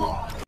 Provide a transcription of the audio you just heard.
long.